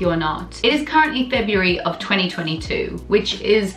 you're not. It is currently February of 2022, which is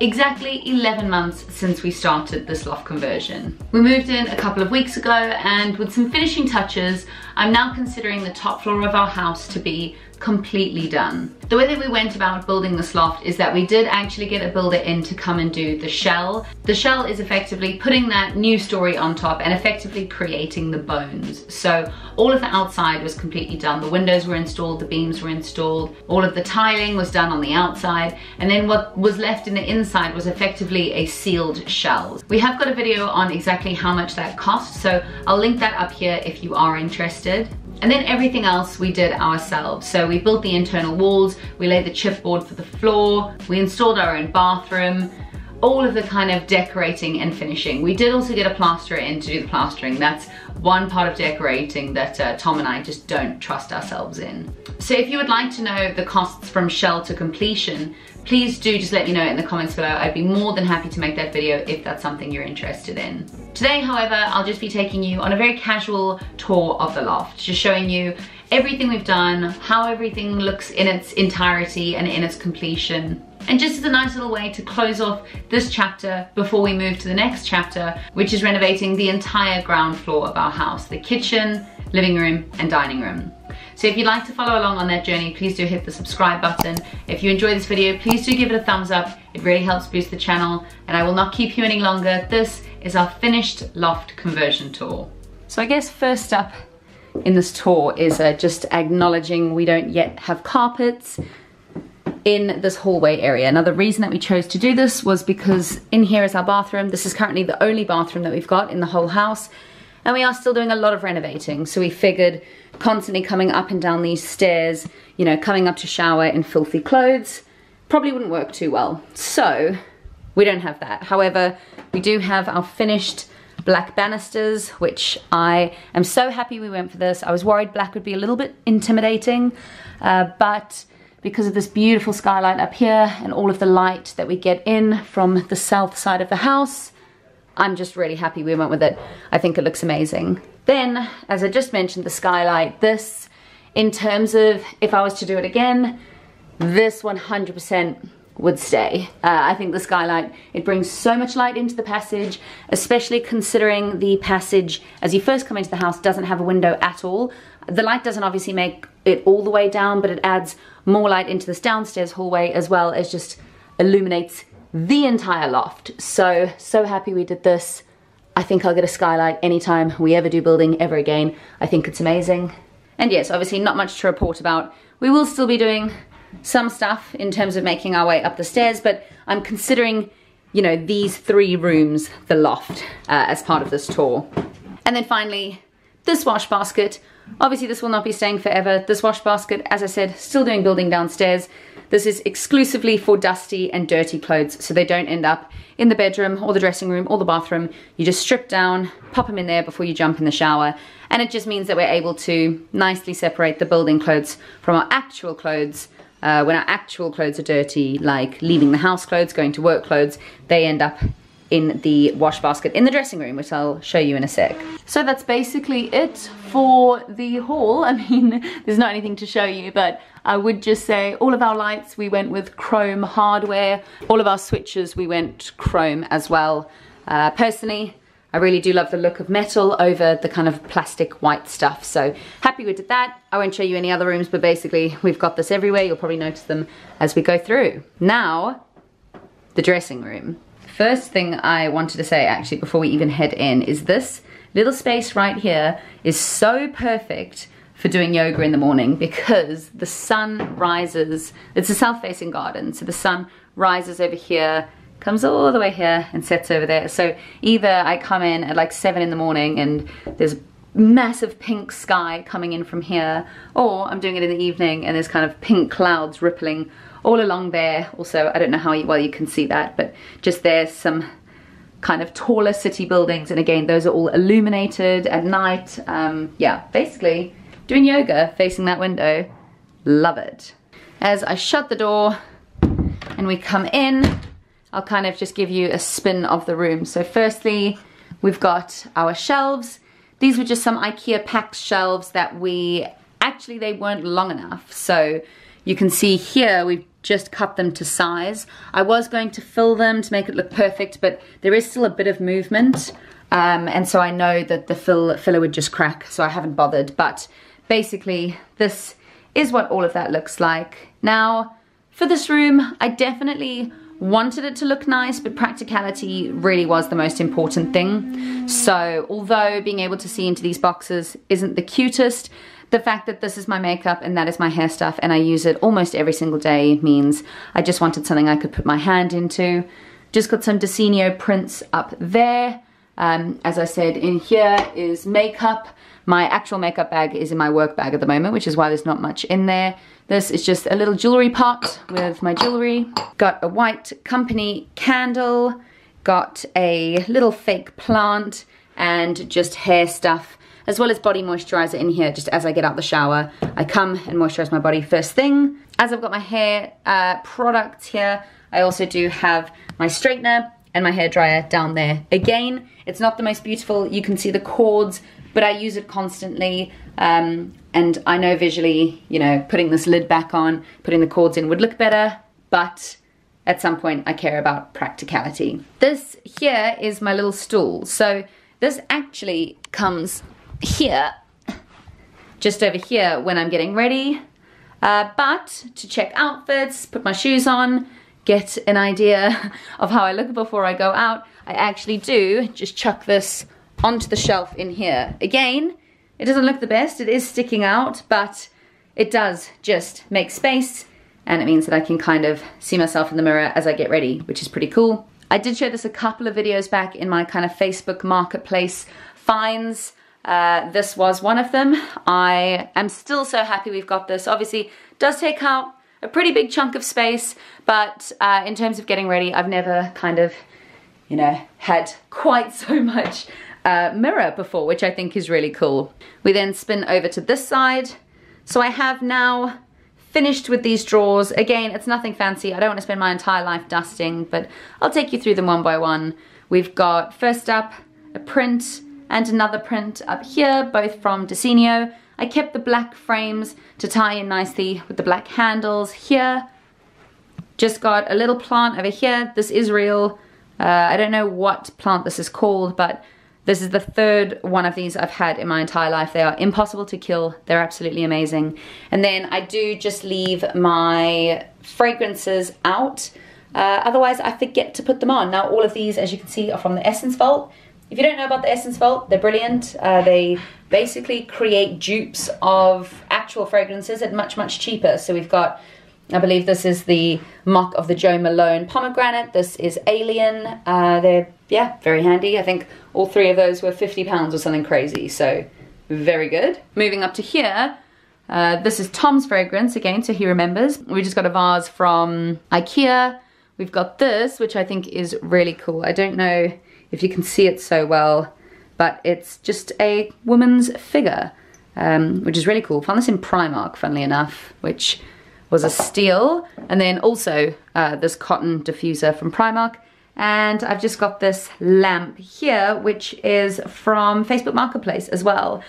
exactly 11 months since we started this loft conversion. We moved in a couple of weeks ago and with some finishing touches, I'm now considering the top floor of our house to be completely done. The way that we went about building this loft is that we did actually get a builder in to come and do the shell. The shell is effectively putting that new story on top and effectively creating the bones. So all of the outside was completely done. The windows were installed, the beams were installed, all of the tiling was done on the outside, and then what was left in the inside was effectively a sealed shell. We have got a video on exactly how much that cost, so I'll link that up here if you are interested. And then everything else we did ourselves. So we built the internal walls, we laid the chipboard for the floor, we installed our own bathroom, all of the kind of decorating and finishing. We did also get a plasterer in to do the plastering. That's one part of decorating that uh, Tom and I just don't trust ourselves in. So if you would like to know the costs from shell to completion, please do just let me know in the comments below. I'd be more than happy to make that video if that's something you're interested in. Today, however, I'll just be taking you on a very casual tour of the loft, just showing you everything we've done, how everything looks in its entirety and in its completion. And just as a nice little way to close off this chapter before we move to the next chapter, which is renovating the entire ground floor of our house, the kitchen, living room, and dining room. So if you'd like to follow along on that journey, please do hit the subscribe button. If you enjoy this video, please do give it a thumbs up. It really helps boost the channel and I will not keep you any longer. This is our finished loft conversion tour. So I guess first up in this tour is uh, just acknowledging we don't yet have carpets in this hallway area. Now the reason that we chose to do this was because in here is our bathroom. This is currently the only bathroom that we've got in the whole house and we are still doing a lot of renovating. So we figured constantly coming up and down these stairs, you know, coming up to shower in filthy clothes, probably wouldn't work too well. So we don't have that. However, we do have our finished black banisters, which I am so happy we went for this. I was worried black would be a little bit intimidating, uh, but because of this beautiful skylight up here and all of the light that we get in from the south side of the house, I'm just really happy we went with it. I think it looks amazing. Then, as I just mentioned, the skylight, this, in terms of if I was to do it again, this 100% would stay. Uh, I think the skylight, it brings so much light into the passage, especially considering the passage, as you first come into the house, doesn't have a window at all. The light doesn't obviously make it all the way down, but it adds more light into this downstairs hallway as well as just illuminates the entire loft. So, so happy we did this. I think I'll get a skylight anytime we ever do building ever again. I think it's amazing. And yes, obviously not much to report about. We will still be doing some stuff in terms of making our way up the stairs, but I'm considering, you know, these three rooms, the loft, uh, as part of this tour. And then finally, this wash basket. Obviously this will not be staying forever. This wash basket, as I said, still doing building downstairs. This is exclusively for dusty and dirty clothes so they don't end up in the bedroom or the dressing room or the bathroom. You just strip down, pop them in there before you jump in the shower and it just means that we're able to nicely separate the building clothes from our actual clothes uh, when our actual clothes are dirty, like leaving the house clothes, going to work clothes, they end up in the wash basket in the dressing room, which I'll show you in a sec. So that's basically it for the hall. I mean, there's not anything to show you, but I would just say all of our lights, we went with chrome hardware. All of our switches, we went chrome as well. Uh, personally, I really do love the look of metal over the kind of plastic white stuff. So happy we did that. I won't show you any other rooms, but basically we've got this everywhere. You'll probably notice them as we go through. Now, the dressing room. First thing I wanted to say actually before we even head in is this little space right here is so perfect for doing yoga in the morning because the sun rises, it's a south-facing garden, so the sun rises over here, comes all the way here and sets over there. So either I come in at like seven in the morning and there's massive pink sky coming in from here, or I'm doing it in the evening and there's kind of pink clouds rippling all along there. Also, I don't know how well you can see that, but just there's some kind of taller city buildings. And again, those are all illuminated at night. Um, yeah, basically doing yoga facing that window. Love it. As I shut the door and we come in, I'll kind of just give you a spin of the room. So firstly, we've got our shelves. These were just some Ikea Pax shelves that we actually they weren't long enough. So you can see here we've just cut them to size. I was going to fill them to make it look perfect, but there is still a bit of movement. Um, and so I know that the fill, filler would just crack, so I haven't bothered. But basically, this is what all of that looks like. Now, for this room, I definitely wanted it to look nice, but practicality really was the most important thing. So although being able to see into these boxes isn't the cutest, the fact that this is my makeup and that is my hair stuff and I use it almost every single day means I just wanted something I could put my hand into. Just got some Desenio prints up there. Um, as I said, in here is makeup. My actual makeup bag is in my work bag at the moment, which is why there's not much in there. This is just a little jewelry pot with my jewelry. Got a white company candle, got a little fake plant, and just hair stuff as well as body moisturizer in here just as I get out the shower. I come and moisturize my body first thing. As I've got my hair uh, products here, I also do have my straightener and my hair dryer down there. Again, it's not the most beautiful. You can see the cords, but I use it constantly. Um, and I know visually, you know, putting this lid back on, putting the cords in would look better, but at some point I care about practicality. This here is my little stool. So this actually comes here, just over here when I'm getting ready. Uh, but to check outfits, put my shoes on, get an idea of how I look before I go out, I actually do just chuck this onto the shelf in here. Again, it doesn't look the best, it is sticking out, but it does just make space and it means that I can kind of see myself in the mirror as I get ready, which is pretty cool. I did show this a couple of videos back in my kind of Facebook marketplace finds. Uh, this was one of them. I am still so happy we've got this. Obviously, does take out a pretty big chunk of space, but uh, in terms of getting ready, I've never kind of, you know, had quite so much uh, mirror before, which I think is really cool. We then spin over to this side. So I have now finished with these drawers. Again, it's nothing fancy. I don't want to spend my entire life dusting, but I'll take you through them one by one. We've got, first up, a print, and another print up here, both from Desenio. I kept the black frames to tie in nicely with the black handles here. Just got a little plant over here. This is real. Uh, I don't know what plant this is called, but this is the third one of these I've had in my entire life. They are impossible to kill. They're absolutely amazing. And then I do just leave my fragrances out. Uh, otherwise, I forget to put them on. Now, all of these, as you can see, are from the Essence Vault. If you don't know about the Essence Vault, they're brilliant. Uh, they basically create dupes of actual fragrances at much, much cheaper. So we've got, I believe this is the mock of the Jo Malone pomegranate. This is Alien. Uh, they're, yeah, very handy. I think all three of those were 50 pounds or something crazy. So very good. Moving up to here, uh, this is Tom's fragrance again, so he remembers. We just got a vase from Ikea. We've got this, which I think is really cool. I don't know if you can see it so well, but it's just a woman's figure, um, which is really cool. Found this in Primark, funnily enough, which was a steal. And then also uh, this cotton diffuser from Primark. And I've just got this lamp here, which is from Facebook Marketplace as well.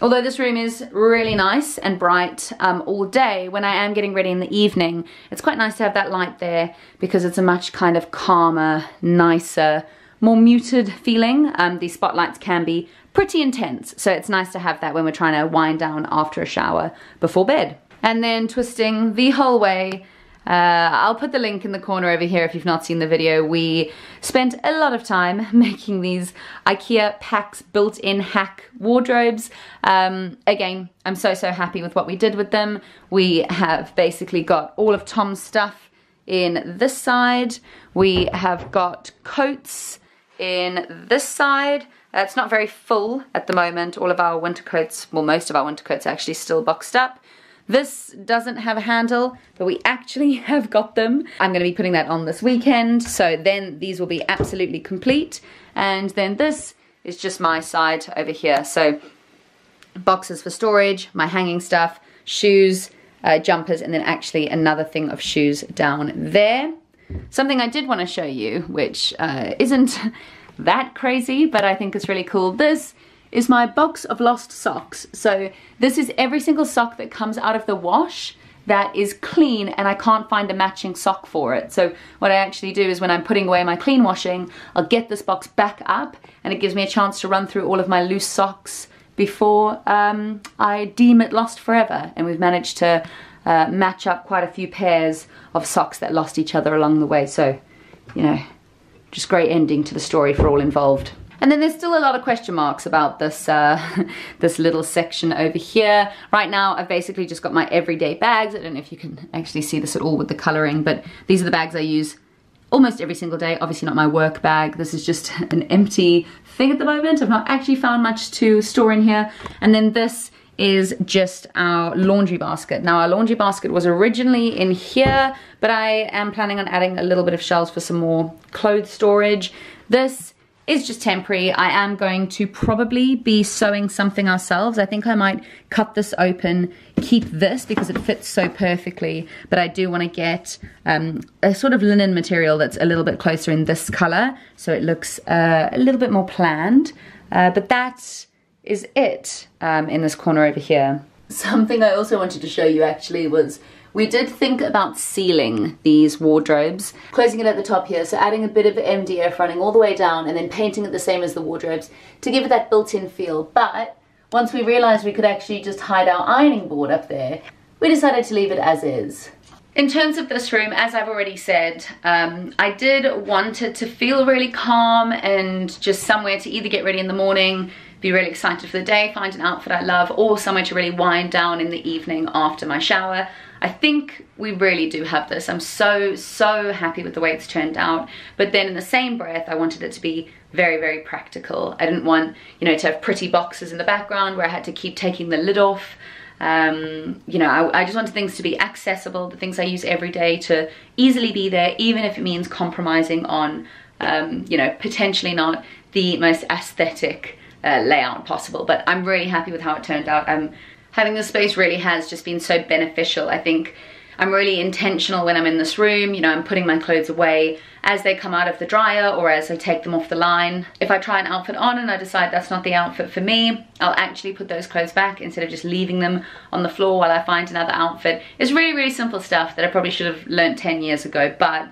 Although this room is really nice and bright um, all day, when I am getting ready in the evening, it's quite nice to have that light there because it's a much kind of calmer, nicer, more muted feeling. Um, these spotlights can be pretty intense, so it's nice to have that when we're trying to wind down after a shower before bed. And then twisting the whole way uh, I'll put the link in the corner over here if you've not seen the video. We spent a lot of time making these IKEA Pax built-in hack wardrobes. Um, again, I'm so, so happy with what we did with them. We have basically got all of Tom's stuff in this side. We have got coats in this side. Uh, it's not very full at the moment. All of our winter coats, well most of our winter coats are actually still boxed up. This doesn't have a handle, but we actually have got them. I'm gonna be putting that on this weekend, so then these will be absolutely complete. And then this is just my side over here. So boxes for storage, my hanging stuff, shoes, uh, jumpers, and then actually another thing of shoes down there. Something I did want to show you, which uh, isn't that crazy, but I think it's really cool. This is my box of lost socks. So this is every single sock that comes out of the wash that is clean and I can't find a matching sock for it. So what I actually do is when I'm putting away my clean washing, I'll get this box back up and it gives me a chance to run through all of my loose socks before um, I deem it lost forever. And we've managed to uh, match up quite a few pairs of socks that lost each other along the way. So, you know, just great ending to the story for all involved. And then there's still a lot of question marks about this, uh, this little section over here. Right now, I've basically just got my everyday bags. I don't know if you can actually see this at all with the coloring, but these are the bags I use almost every single day. Obviously not my work bag. This is just an empty thing at the moment. I've not actually found much to store in here. And then this is just our laundry basket. Now our laundry basket was originally in here, but I am planning on adding a little bit of shelves for some more clothes storage. This is just temporary. I am going to probably be sewing something ourselves. I think I might cut this open, keep this because it fits so perfectly, but I do want to get um, a sort of linen material that's a little bit closer in this color, so it looks uh, a little bit more planned. Uh, but that is it um, in this corner over here. Something I also wanted to show you actually was we did think about sealing these wardrobes, closing it at the top here, so adding a bit of MDF running all the way down and then painting it the same as the wardrobes to give it that built-in feel. But once we realized we could actually just hide our ironing board up there, we decided to leave it as is. In terms of this room, as I've already said, um, I did want it to feel really calm and just somewhere to either get ready in the morning, be really excited for the day, find an outfit I love, or somewhere to really wind down in the evening after my shower. I think we really do have this. I'm so, so happy with the way it's turned out. But then in the same breath, I wanted it to be very, very practical. I didn't want, you know, to have pretty boxes in the background where I had to keep taking the lid off. Um, you know, I, I, just wanted things to be accessible, the things I use every day to easily be there, even if it means compromising on, um, you know, potentially not the most aesthetic uh, layout possible. But I'm really happy with how it turned out. I'm having this space really has just been so beneficial. I think I'm really intentional when I'm in this room, you know, I'm putting my clothes away as they come out of the dryer or as I take them off the line. If I try an outfit on and I decide that's not the outfit for me, I'll actually put those clothes back instead of just leaving them on the floor while I find another outfit. It's really, really simple stuff that I probably should have learned 10 years ago, but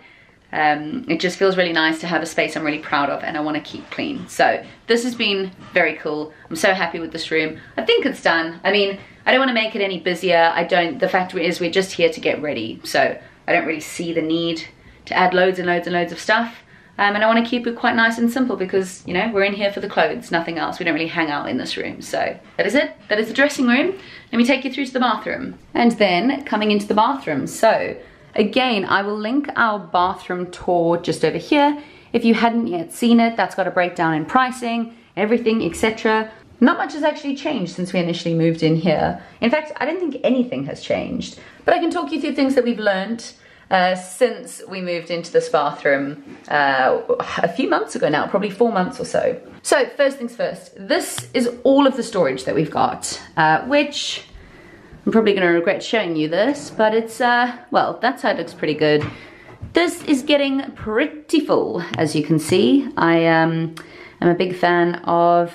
um, it just feels really nice to have a space I'm really proud of and I want to keep clean. So this has been very cool. I'm so happy with this room. I think it's done. I mean, I don't want to make it any busier. I don't, the fact is we're just here to get ready. So I don't really see the need to add loads and loads and loads of stuff. Um, and I want to keep it quite nice and simple because, you know, we're in here for the clothes, nothing else. We don't really hang out in this room. So that is it. That is the dressing room. Let me take you through to the bathroom. And then coming into the bathroom. So again, I will link our bathroom tour just over here. If you hadn't yet seen it, that's got a breakdown in pricing, everything, etc. Not much has actually changed since we initially moved in here. In fact, I don't think anything has changed. But I can talk you through things that we've learned uh, since we moved into this bathroom uh, a few months ago now, probably four months or so. So first things first, this is all of the storage that we've got, uh, which I'm probably gonna regret showing you this, but it's, uh, well, that side looks pretty good. This is getting pretty full, as you can see. I um, am a big fan of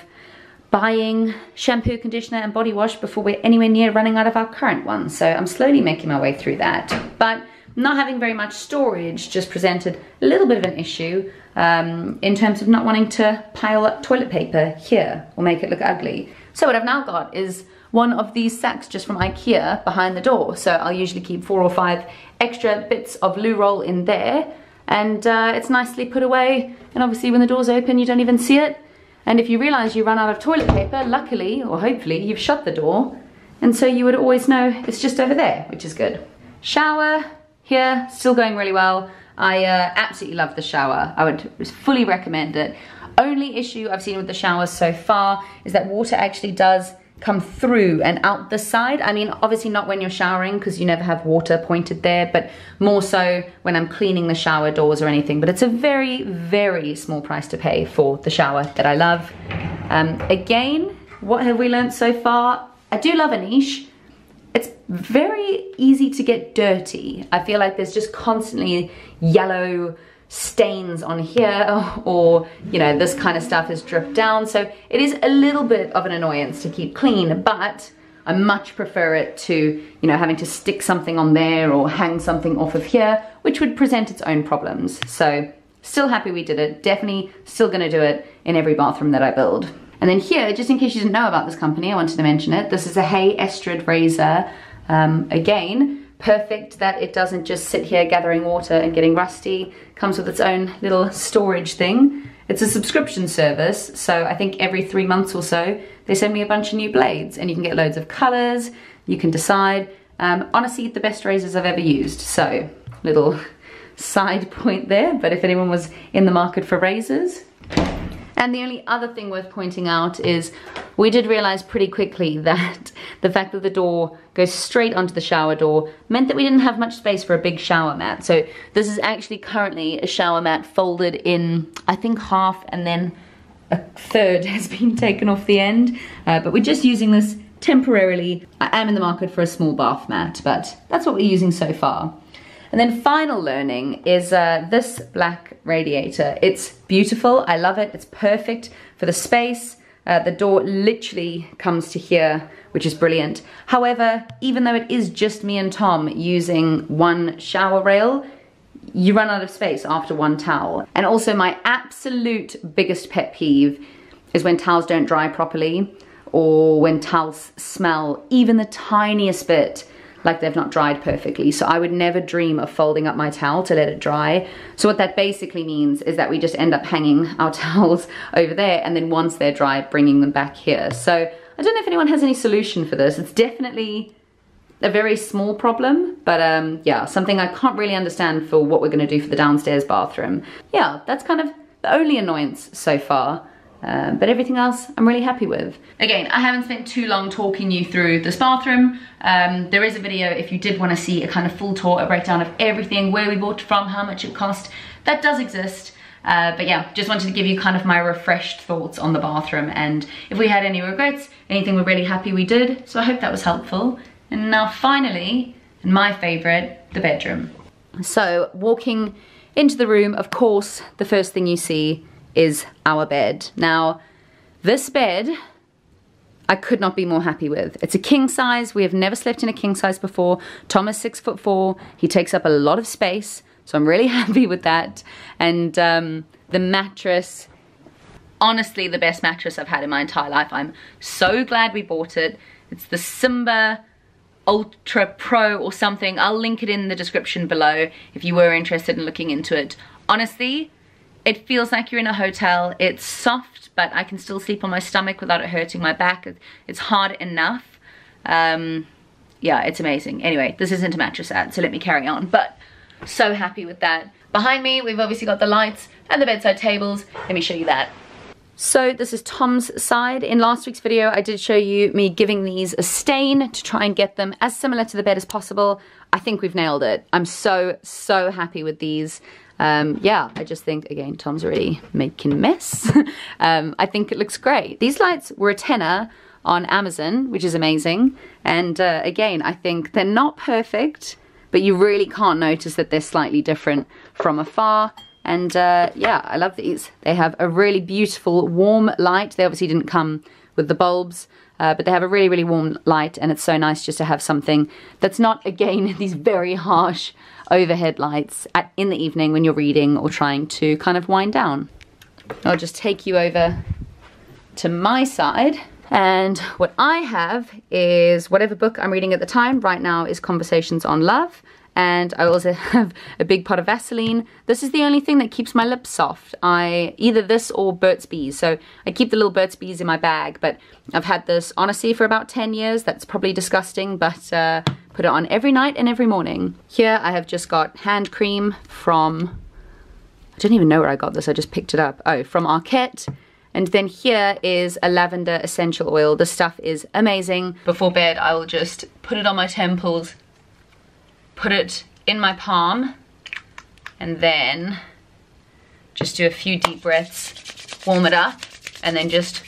buying shampoo, conditioner and body wash before we're anywhere near running out of our current one. So I'm slowly making my way through that. But not having very much storage just presented a little bit of an issue um, in terms of not wanting to pile up toilet paper here or make it look ugly. So what I've now got is one of these sacks just from Ikea behind the door. So I'll usually keep four or five extra bits of loo roll in there and uh, it's nicely put away and obviously when the door's open you don't even see it and if you realize you run out of toilet paper, luckily, or hopefully, you've shut the door. And so you would always know it's just over there, which is good. Shower here, still going really well. I uh, absolutely love the shower. I would fully recommend it. Only issue I've seen with the showers so far is that water actually does come through and out the side. I mean, obviously not when you're showering because you never have water pointed there, but more so when I'm cleaning the shower doors or anything. But it's a very, very small price to pay for the shower that I love. Um, again, what have we learned so far? I do love a niche. It's very easy to get dirty. I feel like there's just constantly yellow stains on here or, you know, this kind of stuff has dripped down. So it is a little bit of an annoyance to keep clean, but I much prefer it to, you know, having to stick something on there or hang something off of here, which would present its own problems. So still happy we did it. Definitely still gonna do it in every bathroom that I build. And then here, just in case you didn't know about this company, I wanted to mention it. This is a Hay Estrid razor. Um, again, perfect that it doesn't just sit here gathering water and getting rusty. Comes with its own little storage thing. It's a subscription service, so I think every three months or so, they send me a bunch of new blades and you can get loads of colors, you can decide. Um, honestly, the best razors I've ever used, so little side point there, but if anyone was in the market for razors, and the only other thing worth pointing out is we did realize pretty quickly that the fact that the door goes straight onto the shower door meant that we didn't have much space for a big shower mat. So this is actually currently a shower mat folded in, I think half and then a third has been taken off the end. Uh, but we're just using this temporarily. I am in the market for a small bath mat, but that's what we're using so far. And then final learning is uh, this black radiator. It's beautiful, I love it, it's perfect for the space. Uh, the door literally comes to here, which is brilliant. However, even though it is just me and Tom using one shower rail, you run out of space after one towel. And also my absolute biggest pet peeve is when towels don't dry properly or when towels smell even the tiniest bit like they've not dried perfectly. So I would never dream of folding up my towel to let it dry. So what that basically means is that we just end up hanging our towels over there and then once they're dry, bringing them back here. So I don't know if anyone has any solution for this. It's definitely a very small problem, but um, yeah, something I can't really understand for what we're gonna do for the downstairs bathroom. Yeah, that's kind of the only annoyance so far. Um, but everything else I'm really happy with. Again, I haven't spent too long talking you through this bathroom. Um, there is a video if you did want to see a kind of full tour, a breakdown of everything, where we bought from, how much it cost. That does exist. Uh, but yeah, just wanted to give you kind of my refreshed thoughts on the bathroom and if we had any regrets, anything we're really happy we did. So I hope that was helpful. And now finally, and my favorite, the bedroom. So walking into the room, of course, the first thing you see is our bed. Now, this bed, I could not be more happy with. It's a king size. We have never slept in a king size before. Tom is six foot four. He takes up a lot of space. So I'm really happy with that. And um, the mattress, honestly, the best mattress I've had in my entire life. I'm so glad we bought it. It's the Simba Ultra Pro or something. I'll link it in the description below if you were interested in looking into it. Honestly, it feels like you're in a hotel. It's soft, but I can still sleep on my stomach without it hurting my back. It's hard enough. Um, yeah, it's amazing. Anyway, this isn't a mattress ad, so let me carry on. But so happy with that. Behind me, we've obviously got the lights and the bedside tables. Let me show you that. So this is Tom's side. In last week's video, I did show you me giving these a stain to try and get them as similar to the bed as possible. I think we've nailed it. I'm so, so happy with these um, yeah, I just think, again, Tom's already making a mess. um, I think it looks great. These lights were a tenner on Amazon, which is amazing. And uh, again, I think they're not perfect, but you really can't notice that they're slightly different from afar. And uh, yeah, I love these. They have a really beautiful warm light. They obviously didn't come with the bulbs, uh, but they have a really, really warm light and it's so nice just to have something that's not, again, these very harsh overhead lights at, in the evening when you're reading or trying to kind of wind down. I'll just take you over to my side. And what I have is whatever book I'm reading at the time. Right now is Conversations on Love and I also have a big pot of Vaseline. This is the only thing that keeps my lips soft. I Either this or Burt's Bees. So I keep the little Burt's Bees in my bag, but I've had this honestly for about 10 years. That's probably disgusting, but uh, put it on every night and every morning. Here I have just got hand cream from, I don't even know where I got this, I just picked it up. Oh, from Arket. And then here is a lavender essential oil. This stuff is amazing. Before bed, I will just put it on my temples put it in my palm and then just do a few deep breaths, warm it up, and then just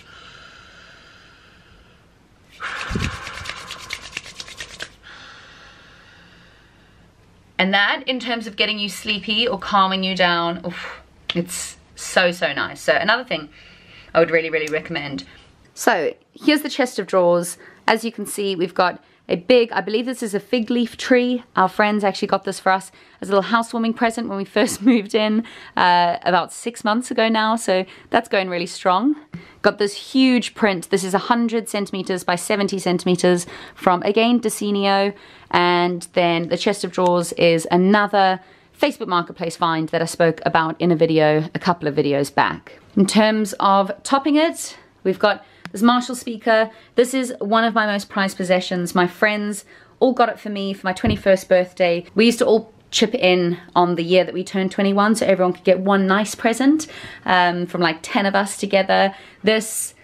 and that, in terms of getting you sleepy or calming you down, oof, it's so, so nice. So another thing I would really, really recommend. So here's the chest of drawers. As you can see, we've got a big, I believe this is a fig leaf tree. Our friends actually got this for us as a little housewarming present when we first moved in uh, about six months ago now. So that's going really strong. Got this huge print. This is 100 centimeters by 70 centimeters from, again, Desenio. And then the chest of drawers is another Facebook Marketplace find that I spoke about in a video a couple of videos back. In terms of topping it, we've got this Marshall speaker. This is one of my most prized possessions. My friends all got it for me for my 21st birthday. We used to all chip in on the year that we turned 21 so everyone could get one nice present um, from like 10 of us together. This,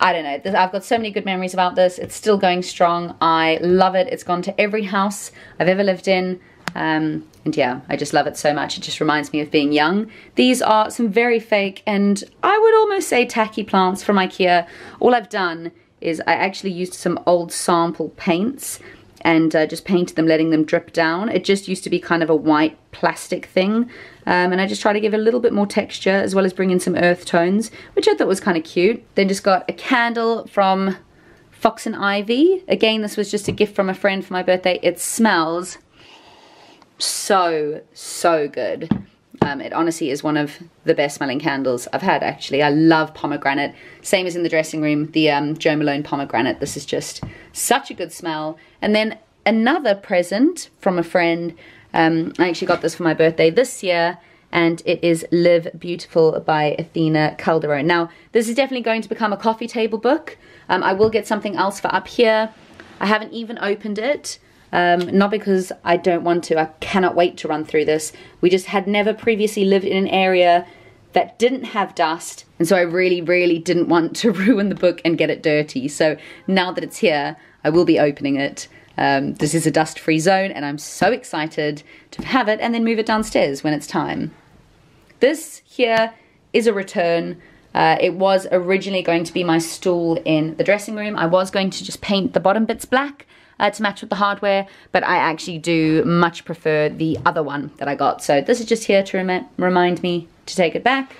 I don't know, I've got so many good memories about this. It's still going strong. I love it. It's gone to every house I've ever lived in. Um, and yeah, I just love it so much. It just reminds me of being young. These are some very fake and I would almost say tacky plants from Ikea. All I've done is I actually used some old sample paints and uh, just painted them, letting them drip down. It just used to be kind of a white plastic thing. Um, and I just try to give a little bit more texture as well as bring in some earth tones, which I thought was kind of cute. Then just got a candle from Fox and Ivy. Again, this was just a gift from a friend for my birthday. It smells so, so good. Um, it honestly is one of the best smelling candles I've had actually. I love pomegranate. Same as in the dressing room, the um, Jo Malone pomegranate. This is just such a good smell. And then another present from a friend. Um, I actually got this for my birthday this year and it is Live Beautiful by Athena Calderone. Now, this is definitely going to become a coffee table book. Um, I will get something else for up here. I haven't even opened it. Um, not because I don't want to, I cannot wait to run through this. We just had never previously lived in an area that didn't have dust, and so I really, really didn't want to ruin the book and get it dirty. So now that it's here, I will be opening it. Um, this is a dust-free zone, and I'm so excited to have it and then move it downstairs when it's time. This here is a return. Uh, it was originally going to be my stool in the dressing room. I was going to just paint the bottom bits black, uh, to match with the hardware, but I actually do much prefer the other one that I got. So this is just here to rem remind me to take it back.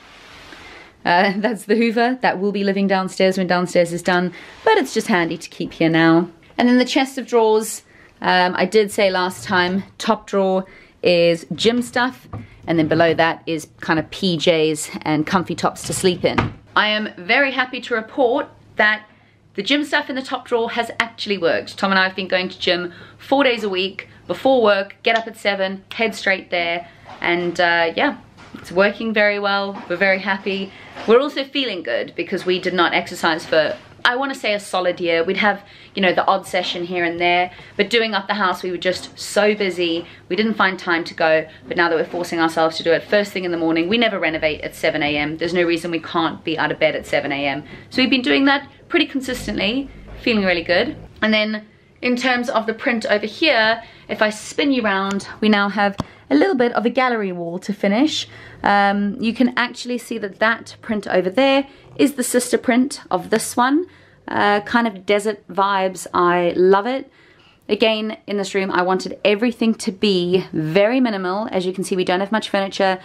Uh, that's the Hoover. That will be living downstairs when downstairs is done, but it's just handy to keep here now. And then the chest of drawers, um, I did say last time, top drawer is gym stuff, and then below that is kind of PJs and comfy tops to sleep in. I am very happy to report that the gym stuff in the top drawer has actually worked. Tom and I have been going to gym four days a week, before work, get up at seven, head straight there, and uh, yeah, it's working very well. We're very happy. We're also feeling good because we did not exercise for I want to say a solid year. We'd have, you know, the odd session here and there, but doing up the house, we were just so busy. We didn't find time to go, but now that we're forcing ourselves to do it first thing in the morning, we never renovate at 7 a.m. There's no reason we can't be out of bed at 7 a.m. So we've been doing that pretty consistently, feeling really good. And then in terms of the print over here, if I spin you around, we now have a little bit of a gallery wall to finish. Um, you can actually see that that print over there is the sister print of this one. Uh, kind of desert vibes, I love it. Again, in this room, I wanted everything to be very minimal. As you can see, we don't have much furniture,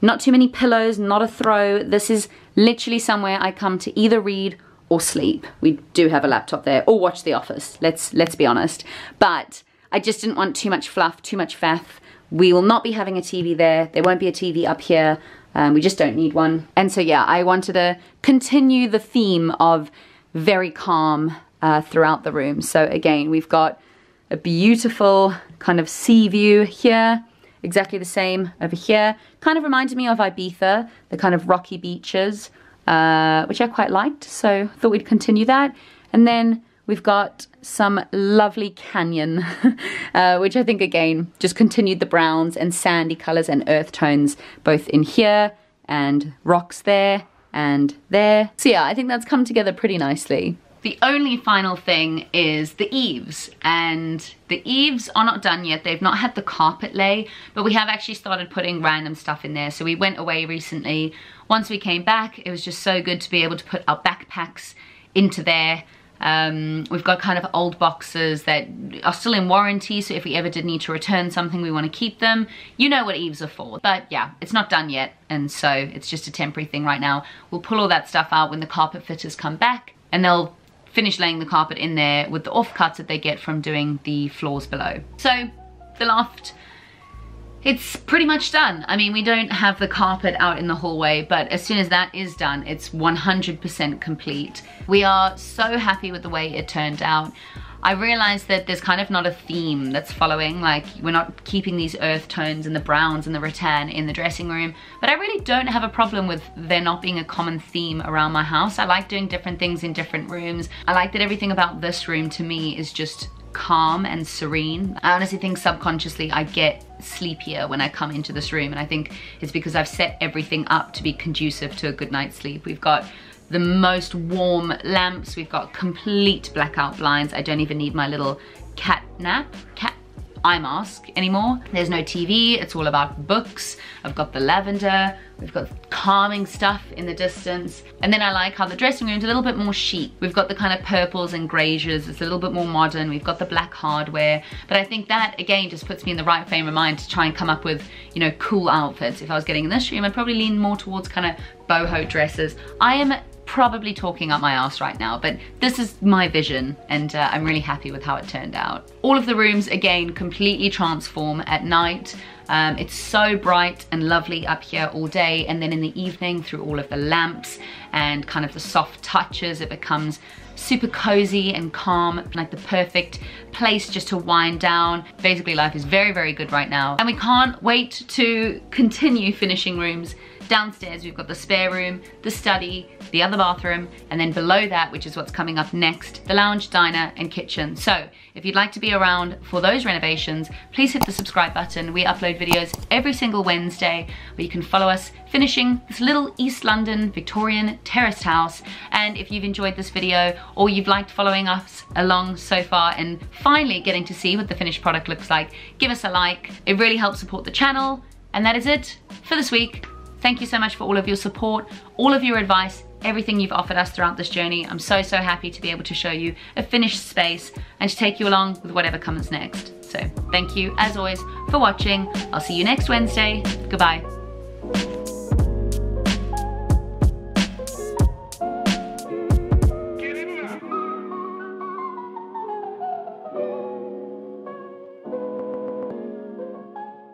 not too many pillows, not a throw. This is literally somewhere I come to either read or sleep. We do have a laptop there, or watch The Office, let's, let's be honest. But I just didn't want too much fluff, too much faff. We will not be having a TV there. There won't be a TV up here. Um, we just don't need one. And so yeah, I wanted to continue the theme of very calm uh, throughout the room. So again, we've got a beautiful kind of sea view here, exactly the same over here. Kind of reminded me of Ibiza, the kind of rocky beaches, uh, which I quite liked. So thought we'd continue that. And then we've got some lovely canyon, uh, which I think again just continued the browns and sandy colors and earth tones both in here and rocks there and there. So yeah, I think that's come together pretty nicely. The only final thing is the eaves and the eaves are not done yet. They've not had the carpet lay, but we have actually started putting random stuff in there. So we went away recently. Once we came back, it was just so good to be able to put our backpacks into there Um, we've got kind of old boxes that are still in warranty, so if we ever did need to return something, we want to keep them. You know what eaves are for. But yeah, it's not done yet, and so it's just a temporary thing right now. We'll pull all that stuff out when the carpet fitters come back, and they'll finish laying the carpet in there with the offcuts that they get from doing the floors below. So the loft, it's pretty much done. I mean, we don't have the carpet out in the hallway, but as soon as that is done, it's 100% complete. We are so happy with the way it turned out. I realized that there's kind of not a theme that's following, like we're not keeping these earth tones and the browns and the rattan in the dressing room, but I really don't have a problem with there not being a common theme around my house. I like doing different things in different rooms. I like that everything about this room to me is just calm and serene. I honestly think subconsciously I get sleepier when I come into this room and I think it's because I've set everything up to be conducive to a good night's sleep. We've got the most warm lamps. We've got complete blackout blinds. I don't even need my little cat nap, cat eye mask anymore. There's no TV, it's all about books. I've got the lavender, we've got calming stuff in the distance. And then I like how the dressing room's a little bit more chic. We've got the kind of purples and greys, it's a little bit more modern. We've got the black hardware. But I think that, again, just puts me in the right frame of mind to try and come up with, you know, cool outfits. If I was getting in this room, I'd probably lean more towards kind of boho dresses. I am probably talking up my ass right now, but this is my vision and uh, I'm really happy with how it turned out. All of the rooms, again, completely transform at night. Um, it's so bright and lovely up here all day and then in the evening through all of the lamps and kind of the soft touches, it becomes super cozy and calm, like the perfect place just to wind down. Basically life is very, very good right now. And we can't wait to continue finishing rooms Downstairs, we've got the spare room, the study, the other bathroom, and then below that, which is what's coming up next, the lounge, diner, and kitchen. So if you'd like to be around for those renovations, please hit the subscribe button. We upload videos every single Wednesday where you can follow us finishing this little East London Victorian terraced house. And if you've enjoyed this video or you've liked following us along so far and finally getting to see what the finished product looks like, give us a like. It really helps support the channel. And that is it for this week. Thank you so much for all of your support, all of your advice, everything you've offered us throughout this journey. I'm so, so happy to be able to show you a finished space and to take you along with whatever comes next. So thank you, as always, for watching. I'll see you next Wednesday. Goodbye.